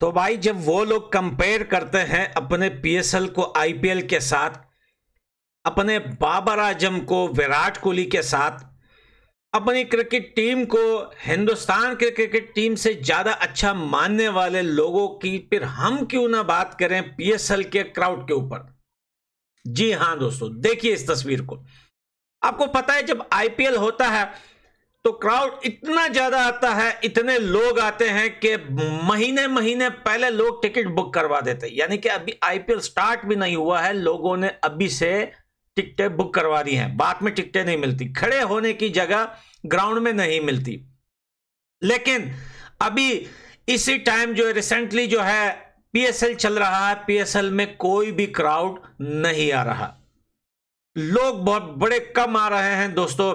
तो भाई जब वो लोग कंपेयर करते हैं अपने पीएसएल को आईपीएल के साथ, अपने बाबर आज़म को, विराट कोहली के साथ, अपनी क्रिकेट टीम को, हिंदुस्तान के क्रिकेट टीम से ज़्यादा अच्छा मानने वाले लोगों की, फिर हम क्यों ना बात करें पीएसएल के क्राउड के ऊपर? जी हाँ दोस्तों, देखिए इस तस्वीर को। आपको पता है जब आईपीएल होता है तो क्राउड इतना ज़्यादा आता है, इतने लोग आते हैं कि महीने महीने पहले लोग टिकट बुक करवा देते हैं। यानी कि अभी आईपीएल स्टार्ट भी नहीं हुआ है, लोगों ने अभी से टिकटें बुक करवा दी हैं। बाद में टिकटें नहीं मिलती। खड़े होने की जगह ग्राउंड में नहीं मिलती। लेकिन अभी इसी टाइम जो रिसेंटली जो है पीएसएल चल रहा है पीएसएल में कोई भी क्राउड नहीं आ रहा। लोग बहुत बड़े कम आ रहे हैं दोस्तों।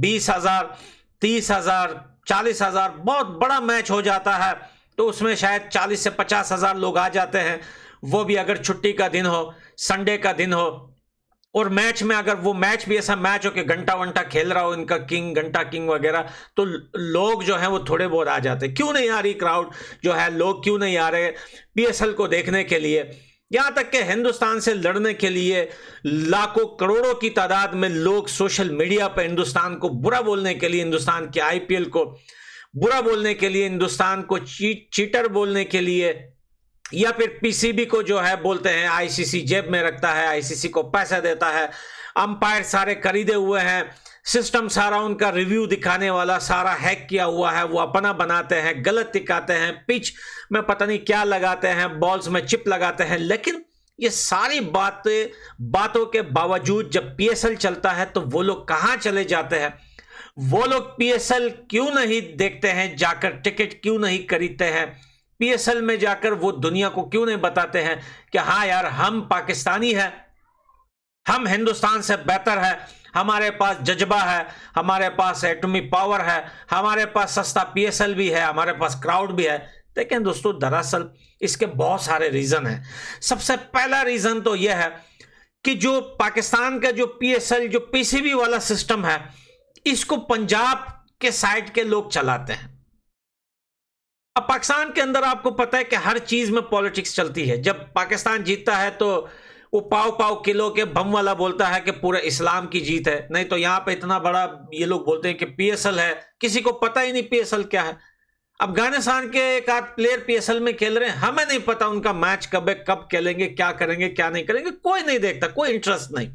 बीस हज़ार तीस हज़ार, चालीस हज़ार, बहुत बड़ा मैच हो जाता है तो उसमें शायद चालीस से पचास हज़ार लोग आ जाते हैं। वो भी अगर छुट्टी का दिन हो, संडे का दिन हो, और मैच में अगर वो मैच भी ऐसा मैच हो कि घंटा वंटा खेल रहा हो, इनका किंग, घंटा किंग वगैरह तो लोग जो है वो थोड़े बहुत आ जाते क्यों नहीं आ रही क्राउड जो है? लोग क्यों नहीं आ रहे? पीएसएल को देखने के लिए यहाँ तक कि हिंदुस्तान से लड़ने के लिए लाखों करोड़ों की तादाद में लोग सोशल मीडिया पर हिंदुस्तान को बुरा बोलने के लिए, हिंदुस्तान के आईपीएल को बुरा बोलने के लिए, हिंदुस्तान को चीट, चीटर बोलने के लिए, या फिर पीसीबी को जो है बोलते हैं, आईसीसी जेब में रखता है, आईसीसी को पैसा देता है, अंपायर सारे खरीदे हुए हैं। सिस्टम सारा उनका रिव्यू दिखाने वाला, सारा हैक किया हुआ है, वो अपना बनाते हैं, गलत दिखाते हैं, पिच में पता नहीं क्या लगाते हैं बॉल्स में चिप लगाते हैं, लेकिन ये सारी बातें, बातों के बावजूद जब पीएसएल चलता है तो वो लोग कहाँ चले जाते हैं? वो लोग पीएसएल क्यों नहीं देखते हैं, जाकर टिकट क्यों नहीं खरीदते हैं? पीएसएल में जाकर वो दुनिया को क्यों नहीं बताते हैं कि हाँ यार, हम पाकिस्तानी हैं, हम हिंदुस्तान से बेहतर है हमारे पास जज्बा है, हमारे पास एटमी पावर है, हमारे पास सस्ता पीएसएल भी है, हमारे पास क्राउड भी है। देखें दोस्तों, दरअसल इसके बहुत सारे रीजन हैं। सबसे पहला रीजन तो यह है कि जो पाकिस्तान का जो पीएसएल जो पीसीबी वाला सिस्टम है, इसको पंजाब के साइड के लोग चलाते हैं। अब पाकिस्तान के अंदर आपको पता है कि हर चीज़ में पॉलिटिक्स चलती है। जब पाकिस्तान जीतता है तो वो पाव पाव किलो के बम वाला बोलता है कि पूरे इस्लाम की जीत है। नहीं तो यहाँ पे इतना बड़ा ये लोग बोलते हैं कि पीएसएल है। किसी को पता ही नहीं पीएसएल क्या है। अफ़गानिस्तान के एक आध प्लेयर पीएसएल में खेल रहे हैं। हमें नहीं पता उनका मैच कब है, कब खेलेंगे, क्या करेंगे, क्या नहीं करेंगे। कोई नहीं देखता, कोई इंटरेस्ट नहीं।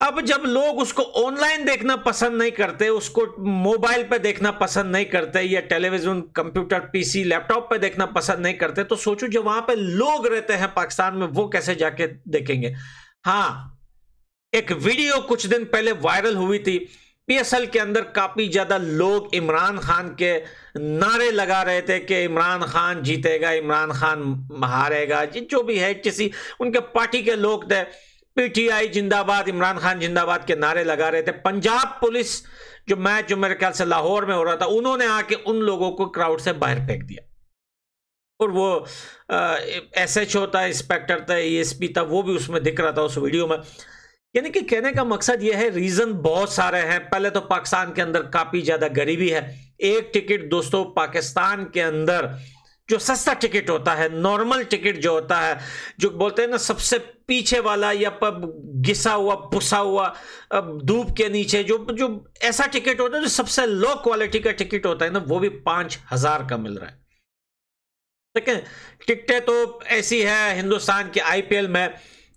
अब जब लोग उसको ऑनलाइन देखना पसंद नहीं करते, उसको मोबाइल पे देखना पसंद नहीं करते या टेलीविज़न कंप्यूटर पीसी लैपटॉप पे देखना पसंद नहीं करते तो सोचो जो वहाँ पे लोग रहते हैं पाकिस्तान में, वो कैसे जाके देखेंगे। हाँ एक वीडियो कुछ दिन पहले वायरल हुई थी। पीएसएल के अंदर काफ़ी ज़्यादा लोग इमरान खान के नारे लगा रहे थे कि इमरान खान जीतेगा, इमरान खान हारेगा जो भी है, किसी उनके पार्टी के लोग थे। पीटीआई जिंदाबाद, इमरान खान जिंदाबाद के नारे लगा रहे थे। पंजाब पुलिस, जो मैच, जो मेरे ख्याल से लाहौर में हो रहा था, उन्होंने आके उन लोगों को क्राउड से बाहर फेंक दिया। और वो एस एच ओ था इंस्पेक्टर था एएसपी था, वो भी उसमें दिख रहा था उस वीडियो में। यानी कि कहने का मकसद यह है, रीजन बहुत सारे हैं। पहले तो पाकिस्तान के अंदर काफ़ी ज़्यादा गरीबी है। एक टिकट दोस्तों, पाकिस्तान के अंदर जो सस्ता टिकट होता है नॉर्मल टिकट जो होता है, जो बोलते हैं ना, सबसे पीछे वाला या पब घिसा हुआ, पुसा हुआ धूप के नीचे, जो जो ऐसा टिकट होता है, जो सबसे लो क्वालिटी का टिकट होता है ना, वो भी पाँच हज़ार का मिल रहा है। ठीक है? टिकटें तो ऐसी है हिंदुस्तान के आईपीएल में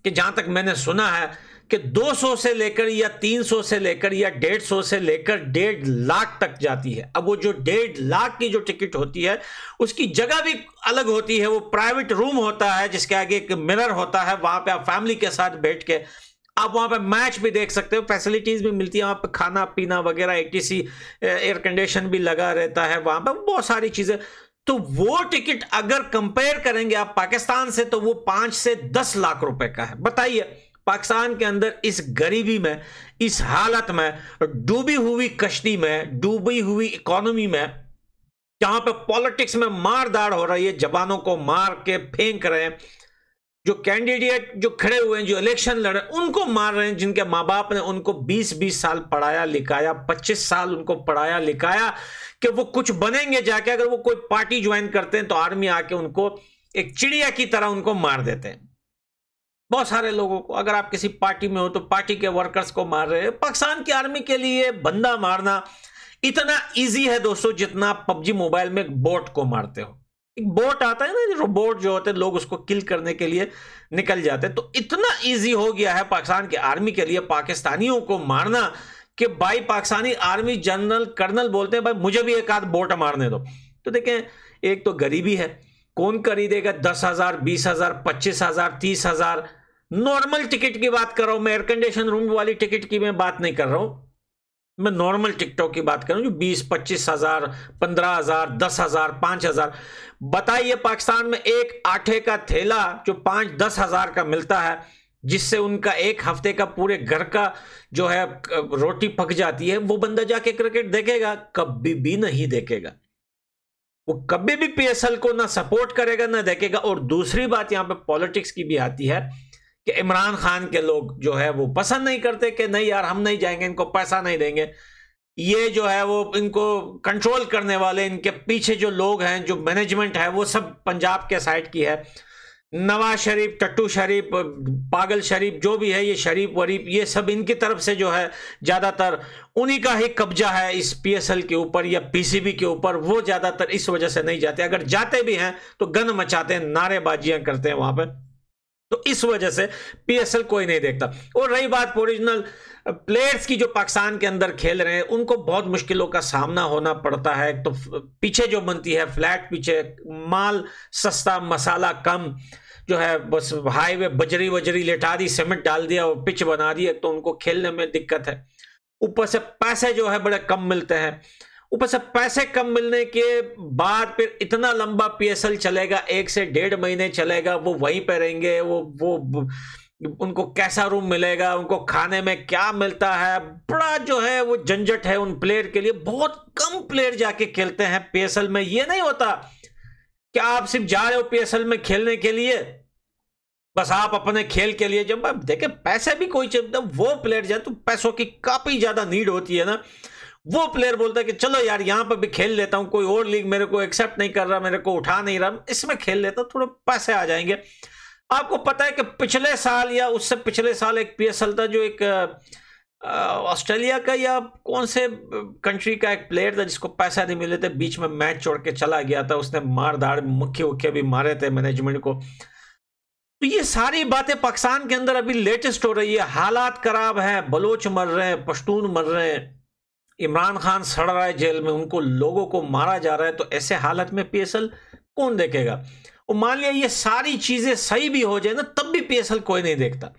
कि जहाँ तक मैंने सुना है कि 200 से लेकर या 300 से लेकर या 150 से लेकर डेढ़ लाख तक जाती है। अब वो जो डेढ़ लाख की जो टिकट होती है, उसकी जगह भी अलग होती है। वो प्राइवेट रूम होता है, जिसके आगे एक मिरर होता है, वहाँ पे आप फैमिली के साथ बैठ के आप वहाँ पे मैच भी देख सकते हो, फैसिलिटीज़ भी मिलती है। वहाँ पे खाना, पीना वगैरह एटीसी एयर कंडीशन भी लगा रहता है वहाँ पे, बहुत सारी चीज़ें। तो वो टिकट अगर कंपेयर करेंगे आप पाकिस्तान से तो वो पाँच से दस लाख रुपए का है। बताइए पाकिस्तान के अंदर इस गरीबी में, इस हालत में, डूबी हुई कश्ती में, डूबी हुई इकोनॉमी में, जहाँ पे पॉलिटिक्स में मार दाड़ हो रही है, जवानों को मार के फेंक रहे हैं, जो कैंडिडेट जो खड़े हुए हैं, जो इलेक्शन लड़ रहे हैं, उनको मार रहे हैं, जिनके माँ बाप ने उनको 20-20 साल पढ़ाया, लिखाया 25 साल उनको पढ़ाया, लिखाया, कि वो कुछ बनेंगे जाके, अगर वो कोई पार्टी ज्वाइन करते हैं तो आर्मी आके उनको एक चिड़िया की तरह उनको मार देते हैं। बहुत सारे लोगों को, अगर आप किसी पार्टी में हो तो पार्टी के वर्कर्स को मार रहे हैं। पाकिस्तान की आर्मी के लिए बंदा मारना इतना इजी है दोस्तों जितना पबजी मोबाइल में बोट को मारते हो। एक बोट आता है ना रोबोट जो होते हैं, लोग उसको किल करने के लिए निकल जाते हैं। तो इतना इजी हो गया है पाकिस्तान की आर्मी के लिए पाकिस्तानियों को मारना कि भाई पाकिस्तानी आर्मी जनरल कर्नल बोलते हैं, भाई मुझे भी एक आध बोट मारने दो। तो देखें, एक तो गरीबी है। कौन खरीदेगा? दस हज़ार, बीस हज़ार, पच्चीस हज़ार, तीस हज़ार नॉर्मल टिकट की बात कर रहा हूँ, मैं एयर कंडीशन रूम वाली टिकट की मैं बात नहीं कर रहा हूँ। मैं नॉर्मल टिकटॉक की बात करूँ जो बीस, पच्चीस हज़ार, पंद्रह हज़ार, दस हज़ार, पाँच हज़ार। बताइए पाकिस्तान में एक आठे का थैला जो पाँच, दस हज़ार का मिलता है, जिससे उनका एक हफ़्ते का पूरे घर का जो है रोटी पक जाती है, वो बंदा जाके क्रिकेट देखेगा? कभी भी नहीं देखेगा। वो कभी भी पीएसएल को ना सपोर्ट करेगा, ना देखेगा। और दूसरी बात यहाँ पे पॉलिटिक्स की भी आती है कि इमरान खान के लोग जो है वो पसंद नहीं करते कि नहीं यार, हम नहीं जाएँगे, इनको पैसा नहीं देंगे। ये जो है वो इनको कंट्रोल करने वाले, इनके पीछे जो लोग हैं, जो मैनेजमेंट है, वो सब पंजाब के साइड की है। नवाज़ शरीफ, टट्टू शरीफ, पागल शरीफ, जो भी है, ये शरीफ, वरीफ, ये सब इनकी तरफ़ से जो है ज़्यादातर उन्हीं का ही कब्जा है इस पीएसएल के ऊपर या पीसीबी के ऊपर, वो ज़्यादातर इस वजह से नहीं जाते। अगर जाते भी हैं तो गन मचाते हैं, नारेबाजियाँ करते हैं वहाँ पर तो इस वजह से पीएसएल कोई नहीं देखता। और रही बात ओरिजिनल प्लेयर्स की जो पाकिस्तान के अंदर खेल रहे हैं, उनको बहुत मुश्किलों का सामना होना पड़ता है। तो पीछे जो बनती है, फ्लैट पीछे, माल सस्ता, मसाला कम, जो है, बस हाईवे बजरी वजरी लेटा दी सीमेंट डाल दिया और पिच बना दी तो उनको खेलने में दिक्कत है। ऊपर से पैसे जो है, बड़े कम मिलते हैं। ऊपर से पैसे कम मिलने के बाद फिर इतना लंबा पीएसएल चलेगा, एक से डेढ़ महीने चलेगा, वो वहीं पे रहेंगे, वो वो, उनको कैसा रूम मिलेगा, उनको खाने में क्या मिलता है, बड़ा जो है वो झंझट है उन प्लेयर के लिए, बहुत कम प्लेयर जाके खेलते हैं पीएसएल में, ये नहीं होता क्या आप सिर्फ़ जा रहे हो पीएसएल में खेलने के लिए, बस आप अपने खेल के लिए, जब देखे, पैसे भी कोई वो प्लेयर जाए तो पैसों की काफ़ी ज़्यादा नीड होती है ना वो प्लेयर बोलता है कि चलो यार, यहाँ पर भी खेल लेता हूँ, कोई और लीग मेरे को एक्सेप्ट नहीं कर रहा, मेरे को उठा नहीं रहा, इसमें खेल लेता, थोड़े पैसे आ जाएँगे। आपको पता है कि पिछले साल या उससे पिछले साल एक पीएसएल था, जो एक ऑस्ट्रेलिया का या कौन से कंट्री का एक प्लेयर था, जिसको पैसा नहीं मिले थे, बीच में मैच छोड़ के चला गया था, उसने मार धाड़ मुख्य मुख्य भी मारे थे मैनेजमेंट को। तो ये सारी बातें पाकिस्तान के अंदर अभी लेटेस्ट हो रही है, हालात खराब है, बलोच मर रहे हैं, पश्तून मर रहे हैं। इमरान खान सड़ रहा है जेल में, उनको लोगों को मारा जा रहा है तो ऐसे हालत में पीएसएल कौन देखेगा? और मान लिया ये सारी चीज़ें सही भी हो जाए ना, तब भी पीएसएल कोई नहीं देखता।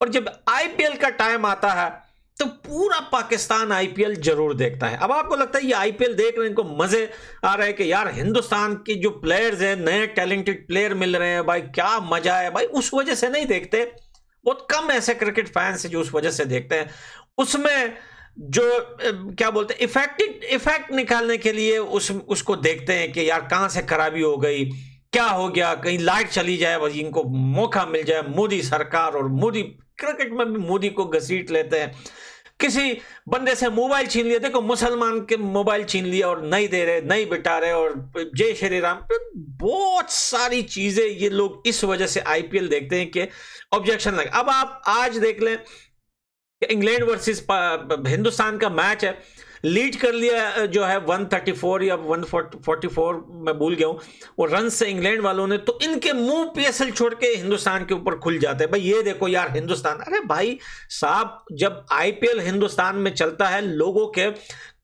और जब आईपीएल का टाइम आता है तो पूरा पाकिस्तान आईपीएल ज़रूर देखता है। अब आपको लगता है ये आईपीएल देख रहे हैं, इनको मज़े आ रहे हैं कि यार हिंदुस्तान के जो प्लेयर्स हैं, नए टैलेंटेड प्लेयर मिल रहे हैं, भाई क्या मज़ा है, भाई उस वजह से नहीं देखते। बहुत कम ऐसे क्रिकेट फैंस हैं जो उस वजह से देखते हैं। उसमें जो क्या बोलते हैं इफ़ेक्टिव इफ़ेक्ट निकालने के लिए उस, उसको देखते हैं कि यार कहाँ से खराबी हो गई, क्या हो गया, कहीं लाइट चली जाए, बस इनको मौका मिल जाए, मोदी सरकार और मोदी क्रिकेट में भी मोदी को घसीट लेते हैं। किसी बंदे से मोबाइल छीन लिया, देखो मुसलमान के मोबाइल छीन लिया और नहीं दे रहे, नहीं बिटा रहे और जय श्री राम बहुत सारी चीज़ें ये लोग इस वजह से आईपीएल देखते हैं कि ऑब्जेक्शन लगे। अब आप आज देख लें इंग्लैंड वर्सेस हिंदुस्तान का मैच है। लीड कर लिया जो है 134 या 144 मैं भूल गया हूँ। वो रन से इंग्लैंड वालों ने तो इनके मुँह पीएसएल छोड़ के हिंदुस्तान के ऊपर खुल जाते हैं। भाई, ये देखो यार हिंदुस्तान। अरे भाई, साहब, जब आईपीएल हिंदुस्तान में चलता है, लोगों के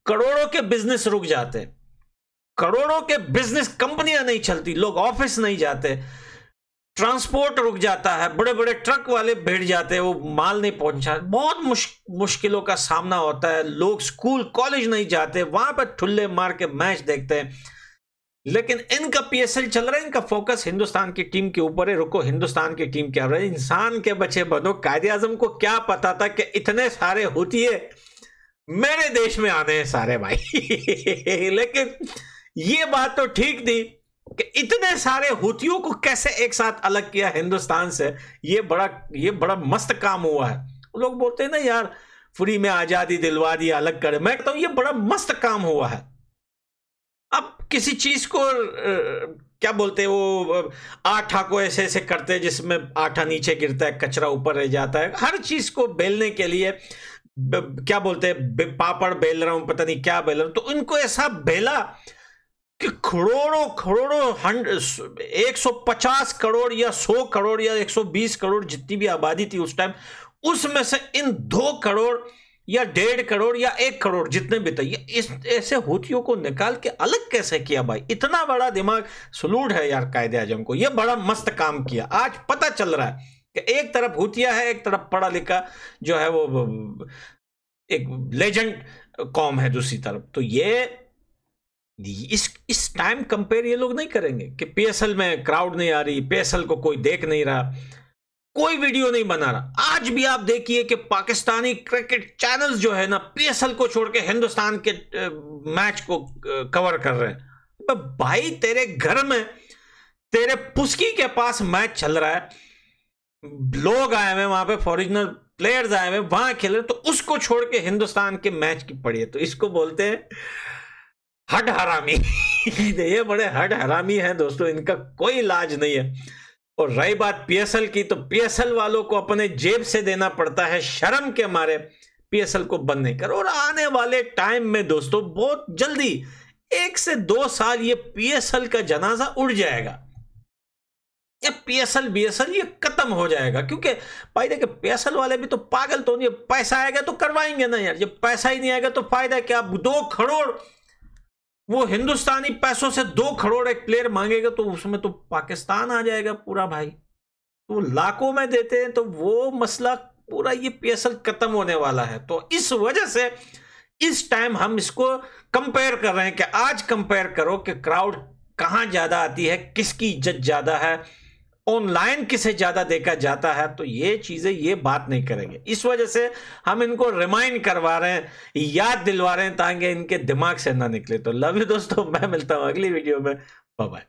करोड़ों के बिज़नेस रुक जाते हैं। करोड़ों के बिज़नेस कंपनियाँ नहीं चलती, लोग ऑफ़िस नहीं जाते। ट्रांसपोर्ट रुक जाता है बड़े बड़े ट्रक वाले बैठ जाते हैं वो माल नहीं पहुँचा। बहुत मुश, मुश्किलों का सामना होता है लोग स्कूल कॉलेज नहीं जाते वहाँ पर ठुल्ले मार के मैच देखते हैं। लेकिन इनका पीएसएल चल रहा है इनका फोकस हिंदुस्तान की टीम के ऊपर है रुको हिंदुस्तान की टीम क्या रहा इंसान के बच्चे बनो कायदे आज़म को क्या पता था कि इतने सारे होती है मेरे देश में आने हैं सारे भाई। लेकिन ये बात तो ठीक थी कि इतने सारे हुतियों को कैसे एक साथ अलग किया हिंदुस्तान से? ये बड़ा ये बड़ा मस्त काम हुआ है। लोग बोलते हैं ना, यार, फ्री में आज़ादी दिलवा दी, अलग करे। मैं कहता हूँ, ये बड़ा मस्त काम हुआ है। अब किसी चीज़ को क्या बोलते हैं वो आठा को ऐसे ऐसे करते हैं जिसमें आठा नीचे गिरता है, कचरा ऊपर रह जाता है। हर चीज़ को बेलने के लिए क्या बोलते हैं पापड़ बेल रहा हूँ, पता नहीं क्या बेल रहा हूँ। तो इनको ऐसा बेला कि करोड़ों करोड़ों एक सौ पचास करोड़ या सौ करोड़ या एक सौ बीस करोड़ जितनी भी आबादी थी उस टाइम उसमें से इन दो करोड़ या डेढ़ करोड़ या एक करोड़ जितने भी थे इस ऐसे हुतियों को निकाल के अलग कैसे किया भाई? इतना बड़ा दिमाग सलूट है यार कायदे आज़म को। यह बड़ा मस्त काम किया। आज पता चल रहा है कि एक तरफ़ हुतिया है, एक तरफ़ पढ़ा लिखा जो है वो एक लेजेंड कॉम है दूसरी तरफ़। तो ये इस इस टाइम कंपेयर ये लोग नहीं करेंगे कि पीएसएल में क्राउड नहीं आ रही पीएसएल को कोई देख नहीं रहा, कोई वीडियो नहीं बना रहा। आज भी आप देखिए कि पाकिस्तानी क्रिकेट चैनल्स जो है ना पीएसएल को छोड़ के हिंदुस्तान के मैच को कवर कर रहे हैं। तो भाई तेरे घर में, तेरे पुस्की के पास मैच चल रहा है। लोग आए हुए वहाँ पे फॉरिजनल प्लेयर्स आए हुए वहाँ खेल रहे तो उसको छोड़ के हिंदुस्तान के मैच की पड़ी है। तो इसको बोलते हैं हट हरामी ये बड़े हट हरामी हैं दोस्तों, इनका कोई इलाज नहीं है। और रही बात पीएसएल की तो पीएसएल वालों को अपने जेब से देना पड़ता है शर्म के मारे, पीएसएल को बंद नहीं कर। और आने वाले टाइम में दोस्तों, बहुत जल्दी, एक से दो साल ये पीएसएल का जनाजा उड़ जाएगा। ये पीएसएल, बीएसएल, ये खत्म हो जाएगा, क्योंकि भाई देखिए, पीएसएल वाले भी तो पागल तो नहीं, पैसा आएगा तो करवाएँगे ना यार, जब पैसा ही नहीं आएगा तो फ़ायदा क्या दो करोड़ वो हिंदुस्तानी पैसों से दो करोड़ एक प्लेयर मांगेगा तो उसमें तो पाकिस्तान आ जाएगा पूरा भाई। तो लाखों में देते हैं तो वो मसला पूरा ये पीएसएल खत्म होने वाला है। तो इस वजह से इस टाइम हम इसको कंपेयर कर रहे हैं कि आज कंपेयर करो कि क्राउड कहाँ ज़्यादा आती है, किसकी इज़्ज़त ज़्यादा है ऑनलाइन किसे ज़्यादा देखा जाता है तो ये चीज़ें, ये बात नहीं करेंगे। इस वजह से हम इनको रिमाइंड करवा रहे हैं, याद दिलवा रहे हैं, ताकि इनके दिमाग से ना निकले। तो लव यू दोस्तों, मैं मिलता हूँ अगली वीडियो में। बाय